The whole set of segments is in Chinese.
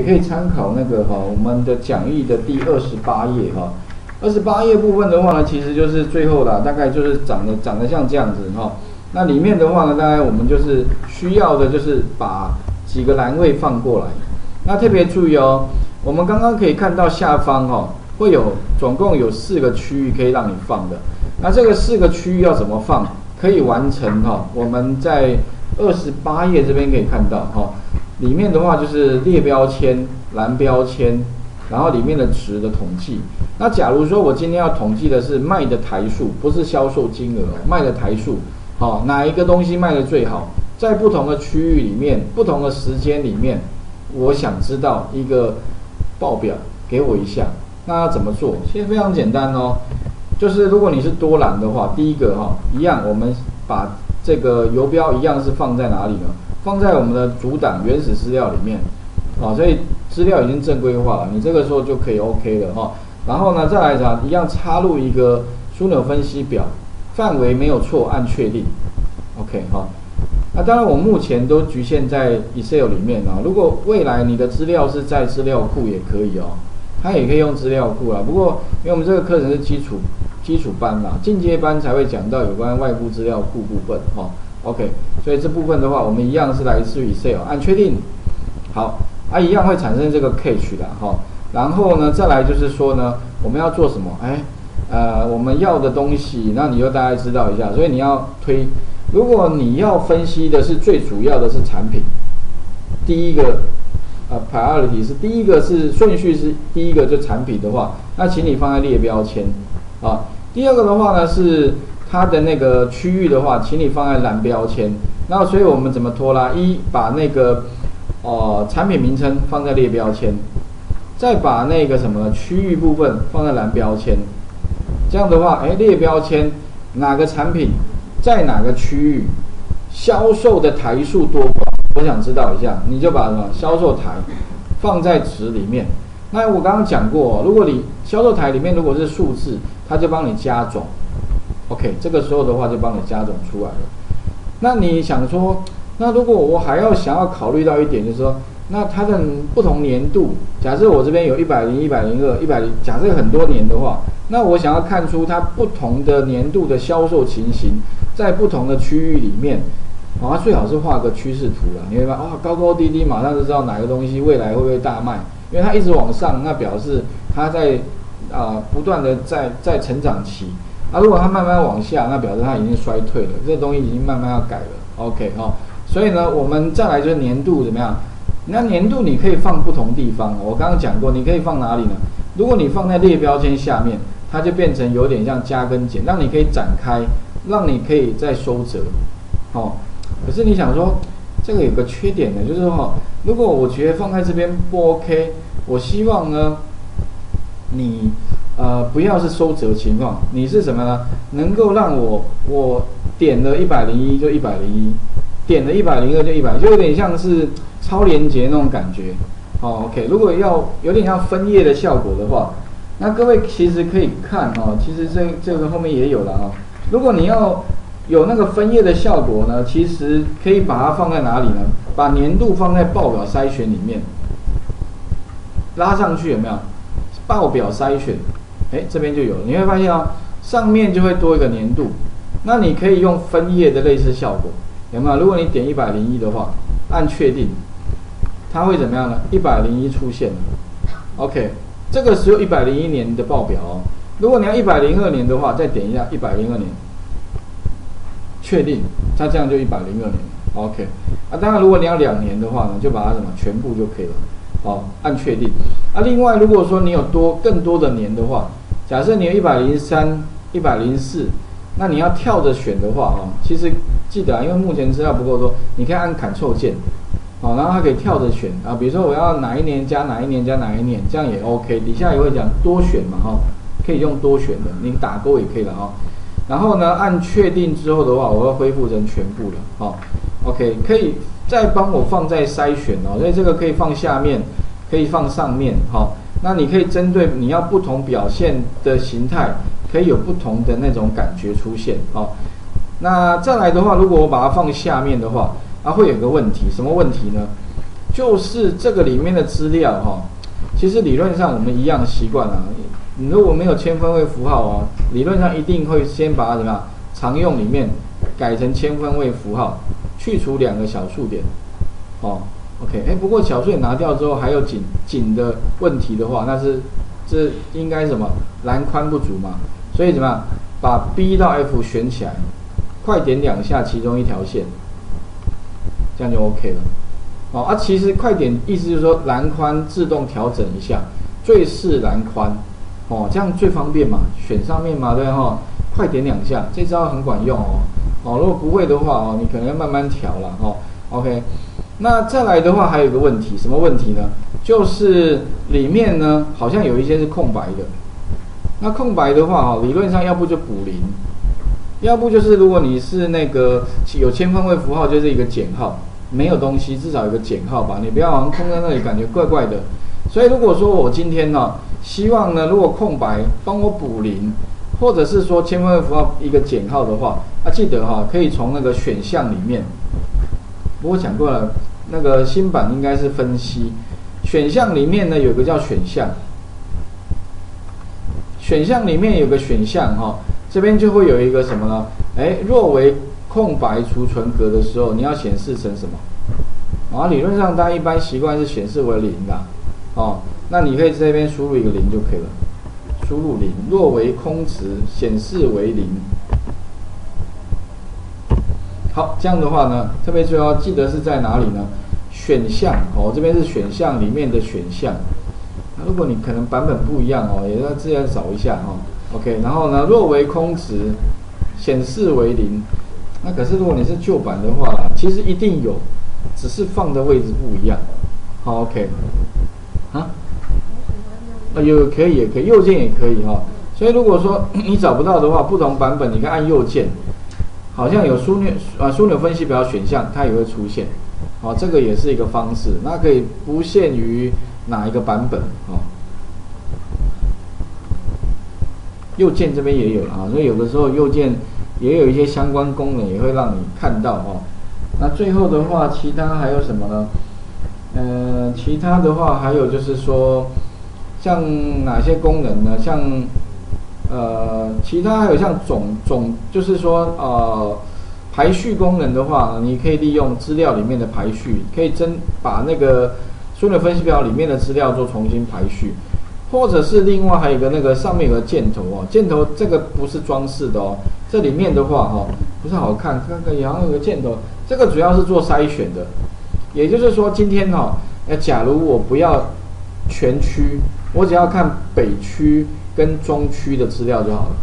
也可以参考那个哈我们的讲义的第二十八页哈。二十八页部分的话呢，其实就是最后啦，大概就是长得长得像这样子哈。那里面的话呢，大概我们就是需要的就是把几个栏位放过来。那特别注意哦，我们刚刚可以看到下方哦，会有总共有四个区域可以让你放的。那这个四个区域要怎么放？可以完成哈？我们在二十八页这边可以看到哈，里面的话就是列标签、蓝标签，然后里面的值的统计。那假如说我今天要统计的是卖的台数，不是销售金额，卖的台数，好，哪一个东西卖的最好？在不同的区域里面，不同的时间里面，我想知道一个报表，给我一下。那要怎么做？其实非常简单哦，就是如果你是多栏的话，第一个哈，一样，我们把这个游标一样是放在哪里呢？放在我们的主档原始资料里面，啊，所以资料已经正规化了，你这个时候就可以 OK 了哈。然后呢，再来讲一样插入一个枢纽分析表，范围没有错，按确定，OK 哈。那当然我目前都局限在 Excel 里面啊。如果未来你的资料是在资料库也可以哦，它也可以用资料库啊。不过因为我们这个课程是基础基础班嘛，进阶班才会讲到有关外部资料库部分哈。OK，所以这部分的话，我们一样是来自于 Sales，按确定，好，啊一样会产生这个 Cache 的哈。然后呢，再来就是说呢，我们要做什么？哎，呃，我们要的东西，那你就大概知道一下。所以你要推，如果你要分析的是最主要的是产品，第一个，呃，priority 是第一个是顺序是第一个就产品的话，那请你放在列标签啊。第二个的话呢是它的那个区域的话，请你放在蓝标签。那所以我们怎么拖拉？一把那个哦产品名称放在列标签。再把那个什么区域部分放在蓝标签，这样的话，哎，列标签哪个产品在哪个区域，销售的台数多寡，我想知道一下，你就把什么销售台放在值里面。那我刚刚讲过，如果你销售台里面如果是数字，它就帮你加总，OK，这个时候的话就帮你加总出来了。那你想说，那如果我还要想要考虑到一点，就是说。那它的不同年度，假设我这边有一百零一百零二一百零，假设很多年的话，那我想要看出它不同的年度的销售情形，在不同的区域里面，啊，最好是画个趋势图了，你会发现，哇，高高低低，马上就知道哪个东西未来会不会大卖，因为它一直往上，那表示它在啊不断的在在成长期，啊，如果它慢慢往下，那表示它已经衰退了，这东西已经慢慢要改了，OK 哦，所以呢，我们再来就是年度怎么样？那年度你可以放不同地方，我刚刚讲过，你可以放哪里呢？如果你放在列标签下面，它就变成有点像加跟减，让你可以展开，让你可以再收折，哦。可是你想说，这个有个缺点呢，就是说，如果我觉得放在这边不 OK，我希望呢，你呃不要是收折情况，你是什么呢？能够让我我点了一百零一就一百零一，点了一百零二就一百，就有点像是。超连接那种感觉，哦，OK。如果要有点像分页的效果的话，那各位其实可以看哦，其实这这个后面也有了啊。如果你要有那个分页的效果呢，其实可以把它放在哪里呢？把年度放在报表筛选里面，拉上去有没有？报表筛选，哎，这边就有，你会发现哦，上面就会多一个年度。那你可以用分页的类似效果，有没有？如果你点一百零一的话，按确定。它会怎么样呢？一百零一出现了，OK，这个时候一百零一年的报表哦。如果你要一百零二年的话，再点一下一百零二年，确定，它这样就一百零二年，OK。啊，当然如果你要两年的话呢，就把它什么全部就可以了，哦，按确定。啊，另外如果说你有多更多的年的话，假设你有一百零三、一百零四，那你要跳着选的话哦，其实记得啊，因为目前资料不够多，你可以按 Ctrl 键。好，然后它可以跳着选啊，比如说我要哪一年加哪一年加哪一年，这样也 OK。底下也会讲多选嘛，哈，可以用多选的，你打勾也可以了哈。然后呢，按确定之后的话，我要恢复成全部了，好，OK，可以再帮我放在筛选哦，所以这个可以放下面，可以放上面，好，那你可以针对你要不同表现的形态，可以有不同的那种感觉出现，好。那再来的话，如果我把它放下面的话。啊，会有个问题，什么问题呢？就是这个里面的资料哈，其实理论上我们一样习惯啊。你如果没有千分位符号哦，理论上一定会先把什么常用里面改成千分位符号，去除两个小数点，哦，OK，哎，不过小数拿掉之后还有紧紧的问题的话，那是这应该什么栏宽不足嘛？所以怎么样把 B 到 F 选起来，快点两下其中一条线，这样就 OK 了。哦，啊，其实快点意思就是说栏宽自动调整一下，最适栏宽。哦，这样最方便嘛，选上面嘛，对哈，快点两下，这招很管用哦。哦，如果不会的话哦，你可能要慢慢调了哈。OK，那再来的话还有一个问题，什么问题呢？就是里面呢好像有一些是空白的。那空白的话哦，理论上要不就补零，要不就是如果你是那个有千分位符号，就是一个减号，没有东西至少有个减号吧，你不要好像空在那里，感觉怪怪的。所以如果说我今天呢。希望呢，如果空白帮我补零，或者是说千分位符号一个减号的话，啊，记得哈，可以从那个选项里面，不过讲过了，那个新版应该是分析选项里面呢有个叫选项，选项里面有个选项哈，这边就会有一个什么呢？哎，若为空白储存格的时候，你要显示成什么？啊，理论上大家一般习惯是显示为零的，哦。那你可以这边输入一个零就可以了，输入零，若为空值，显示为零。好，这样的话呢，特别重要，记得是在哪里呢？选项哦，这边是选项里面的选项。那如果你可能版本不一样哦，也要自己找一下哈。OK，然后呢，若为空值，显示为零。那可是如果你是旧版的话，其实一定有，只是放的位置不一样。好，OK，啊。啊，有可以也可以，右键也可以哈。所以如果说 你找不到的话，不同版本你可以按右键，好像有枢纽啊枢纽分析表选项，它也会出现。好，这个也是一个方式。那可以不限于哪一个版本啊。右键这边也有啊，所以有的时候右键也有一些相关功能，也会让你看到哦。那最后的话，其他还有什么呢？嗯，其他的话还有就是说。像哪些功能呢？像，呃，其他还有像总总，就是说，呃，排序功能的话，你可以利用资料里面的排序，可以真把那个枢纽分析表里面的资料做重新排序，或者是另外还有一个那个上面有个箭头哦，箭头这个不是装饰的哦，这里面的话哈，不是好看，看看然后有个箭头，这个主要是做筛选的，也就是说今天哈，呃，假如我不要全区。我只要看北区跟中区的资料就好了。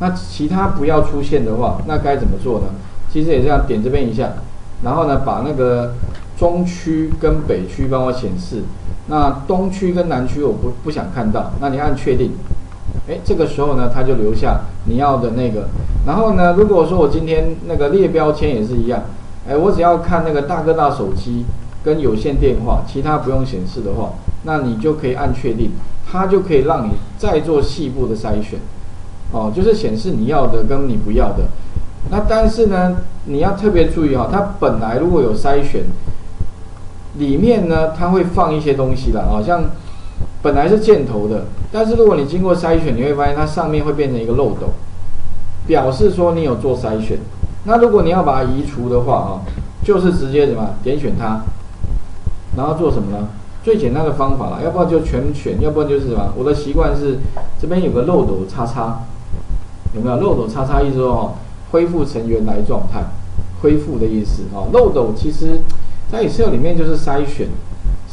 那其他不要出现的话，那该怎么做呢？其实也这样，点这边一下，然后呢，把那个中区跟北区帮我显示。那东区跟南区我不不想看到，那你按确定。哎，这个时候呢，它就留下你要的那个。然后呢，如果说我今天那个列标签也是一样，哎，我只要看那个大哥大手机跟有线电话，其他不用显示的话，那你就可以按确定。它就可以让你再做细部的筛选，哦，就是显示你要的跟你不要的。那但是呢，你要特别注意哈，它本来如果有筛选，里面呢它会放一些东西的，好像本来是箭头的，但是如果你经过筛选，你会发现它上面会变成一个漏斗，表示说你有做筛选。那如果你要把它移除的话啊，就是直接什么点选它，然后做什么呢？最简单的方法了，要不然就全选，要不然就是什么？我的习惯是这边有个漏斗叉叉，有没有漏斗叉叉？意思说哦，恢复成原来状态，恢复的意思哦。漏斗其实，在 Excel 里面就是筛选，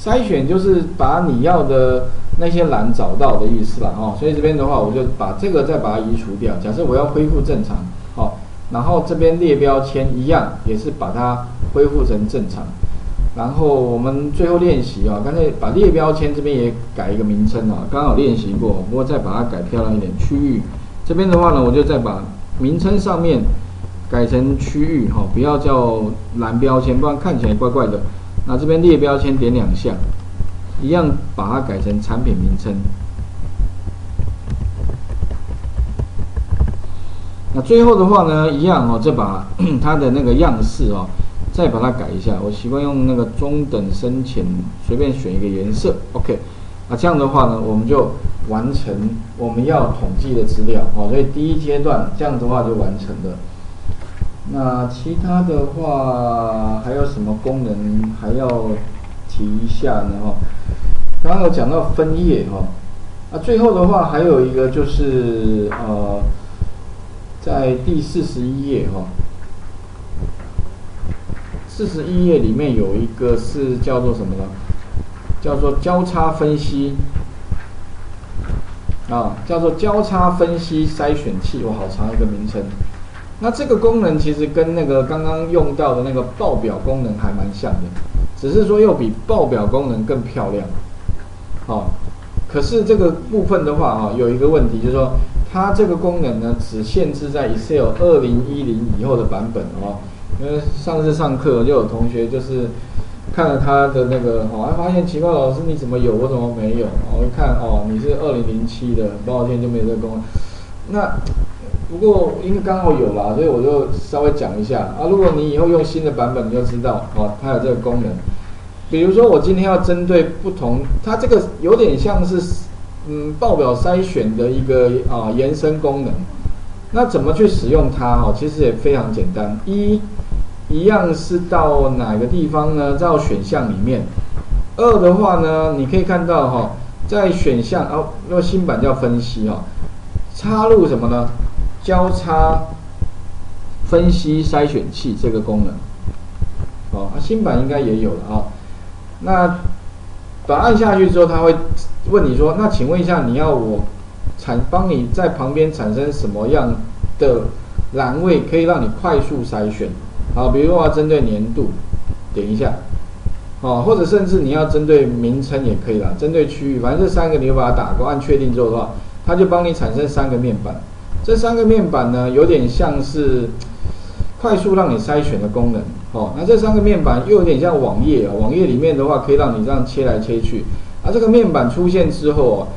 筛选就是把你要的那些栏找到的意思了哦。所以这边的话，我就把这个再把它移除掉。假设我要恢复正常，好，然后这边列标签一样，也是把它恢复成正常。然后我们最后练习啊，刚才把列标签这边也改一个名称啊，刚好练习过，不过再把它改漂亮一点。区域这边的话呢，我就再把名称上面改成区域哈，不要叫蓝标签，不然看起来怪怪的。那这边列标签点两下，一样把它改成产品名称。那最后的话呢，一样哦，再把 它的那个样式哦。再把它改一下，我习惯用那个中等深浅，随便选一个颜色，OK。那这样的话呢，我们就完成我们要统计的资料，好，所以第一阶段这样的话就完成了。那其他的话还有什么功能还要提一下呢？哈，刚刚有讲到分页哈，啊，最后的话还有一个就是呃，在第四十一页哈。四十一页里面有一个是叫做什么呢？叫做交叉分析啊，叫做交叉分析筛选器，哇，好长一个名称。那这个功能其实跟那个刚刚用到的那个报表功能还蛮像的，只是说又比报表功能更漂亮。好，可是这个部分的话啊，有一个问题就是说，它这个功能呢，只限制在 Excel 二零一零以后的版本哦。因为上次上课就有同学就是看了他的那个哦，还发现奇怪，老师你怎么有，我怎么没有？我一看哦，你是二零零七的，多少天就没有这个功能。那不过因为刚好有啦，所以我就稍微讲一下啊。如果你以后用新的版本，你就知道哦，它有这个功能。比如说我今天要针对不同，它这个有点像是嗯报表筛选的一个啊延伸功能。那怎么去使用它？哈，其实也非常简单。一一样是到哪个地方呢？到选项里面。二的话呢，你可以看到哈，在选项哦，那新版叫分析哈，插入什么呢？交叉分析筛选器这个功能。哦，新版应该也有了啊。那把按下去之后，它会问你说：“那请问一下，你要我产帮你在旁边产生什么样的栏位，可以让你快速筛选？”好，比如说要针对年度，点一下，哦，或者甚至你要针对名称也可以啦，针对区域，反正这三个你就把它打勾，按确定之后的话，它就帮你产生三个面板。这三个面板呢，有点像是快速让你筛选的功能，哦，那这三个面板又有点像网页啊，网页里面的话可以让你这样切来切去，啊，这个面板出现之后啊，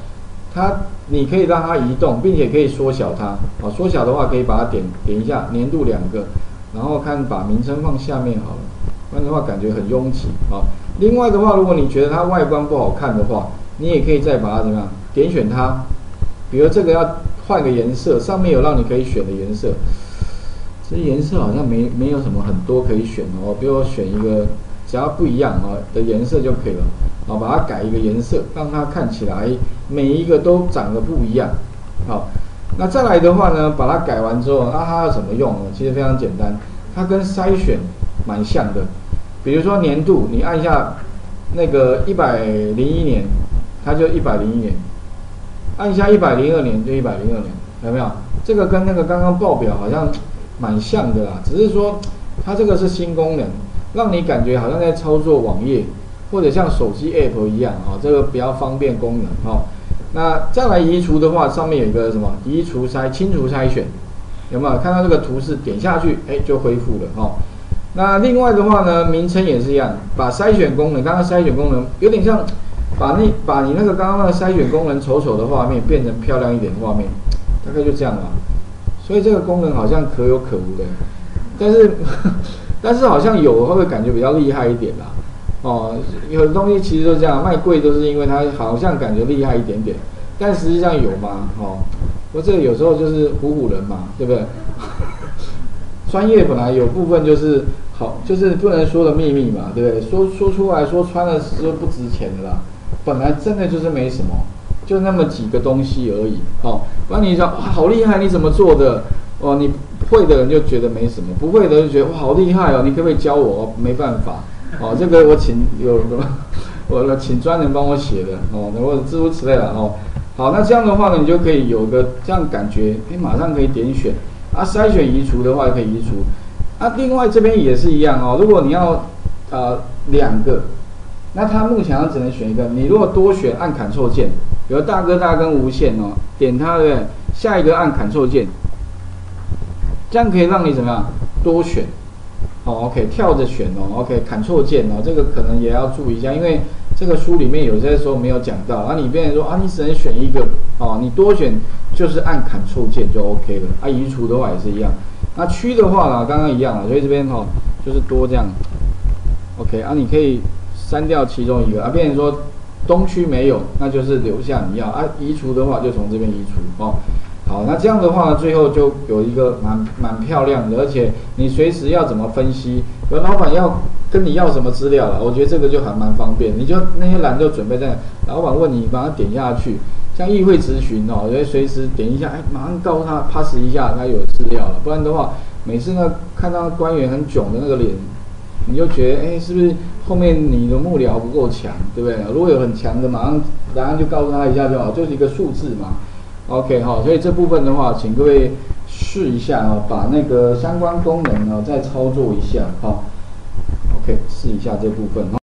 它你可以让它移动，并且可以缩小它，啊，缩小的话可以把它点点一下，年度两个。然后看把名称放下面好了，不然的话感觉很拥挤啊。另外的话，如果你觉得它外观不好看的话，你也可以再把它怎么样点选它。比如这个要换个颜色，上面有让你可以选的颜色。这颜色好像没没有什么很多可以选哦。比如选一个只要不一样啊的颜色就可以了啊，把它改一个颜色，让它看起来每一个都长得不一样，好。那再来的话呢，把它改完之后，那它要怎么用呢？其实非常简单，它跟筛选蛮像的。比如说年度，你按一下那个一百零一年，它就一百零一年；按一下一百零二年就一百零二年，有没有？这个跟那个刚刚报表好像蛮像的啦，只是说它这个是新功能，让你感觉好像在操作网页或者像手机 App 一样啊，这个比较方便功能啊。那再来移除的话，上面有一个什么移除筛清除筛选，有没有看到这个图示？点下去，哎，就恢复了哈。那另外的话呢，名称也是一样，把筛选功能，刚刚筛选功能有点像把那把你那个刚刚那个筛选功能丑丑的画面变成漂亮一点的画面，大概就这样吧。所以这个功能好像可有可无的，但是 但是好像有会不会感觉比较厉害一点啦？哦，有的东西其实都这样，卖贵都是因为它好像感觉厉害一点点，但实际上有吗？哦，我这有时候就是唬唬人嘛，对不对？专业本来有部分就是好，就是不能说的秘密嘛，对不对？说说出来说穿了是不值钱的啦，本来真的就是没什么，就那么几个东西而已。哦，不然你说哇好厉害，你怎么做的？哦，你会的人就觉得没什么，不会的就觉得哇好厉害哦，你可不可以教我？没办法。哦，这个我请有什么，我请专人帮我写的哦，或者诸如此类的哦。好，那这样的话呢，你就可以有个这样感觉，哎，马上可以点选啊，筛选移除的话可以移除。啊，另外这边也是一样哦，如果你要呃两个，那它目前只能选一个。你如果多选，按 Ctrl 键，比如大哥大跟无线哦，点它对不对？下一个按 Ctrl 键，这样可以让你怎么样多选。哦，OK，跳着选哦，OK，砍错键哦，这个可能也要注意一下，因为这个书里面有些时候没有讲到，啊，你变成说啊，你只能选一个哦，你多选就是按砍错键就 OK 了，啊，移除的话也是一样，那区的话呢，刚刚一样啊，所以这边哈就是多这样，OK 啊，你可以删掉其中一个啊，变成说东区没有，那就是留下你要啊，移除的话就从这边移除哦。好，那这样的话呢，最后就有一个蛮蛮漂亮的，而且你随时要怎么分析，有老板要跟你要什么资料了，我觉得这个就还蛮方便，你就那些栏就准备在，老板问你，马上点下去。像议会咨询哦，因为随时点一下，哎，马上告诉他 pass 一下，他有资料了。不然的话，每次呢看到官员很囧的那个脸，你就觉得，哎，是不是后面你的幕僚不够强，对不对？如果有很强的，马上答案就告诉他一下就好，就是一个数字嘛。OK 好，所以这部分的话，请各位试一下啊，把那个相关功能呢再操作一下哈。OK，试一下这部分哈。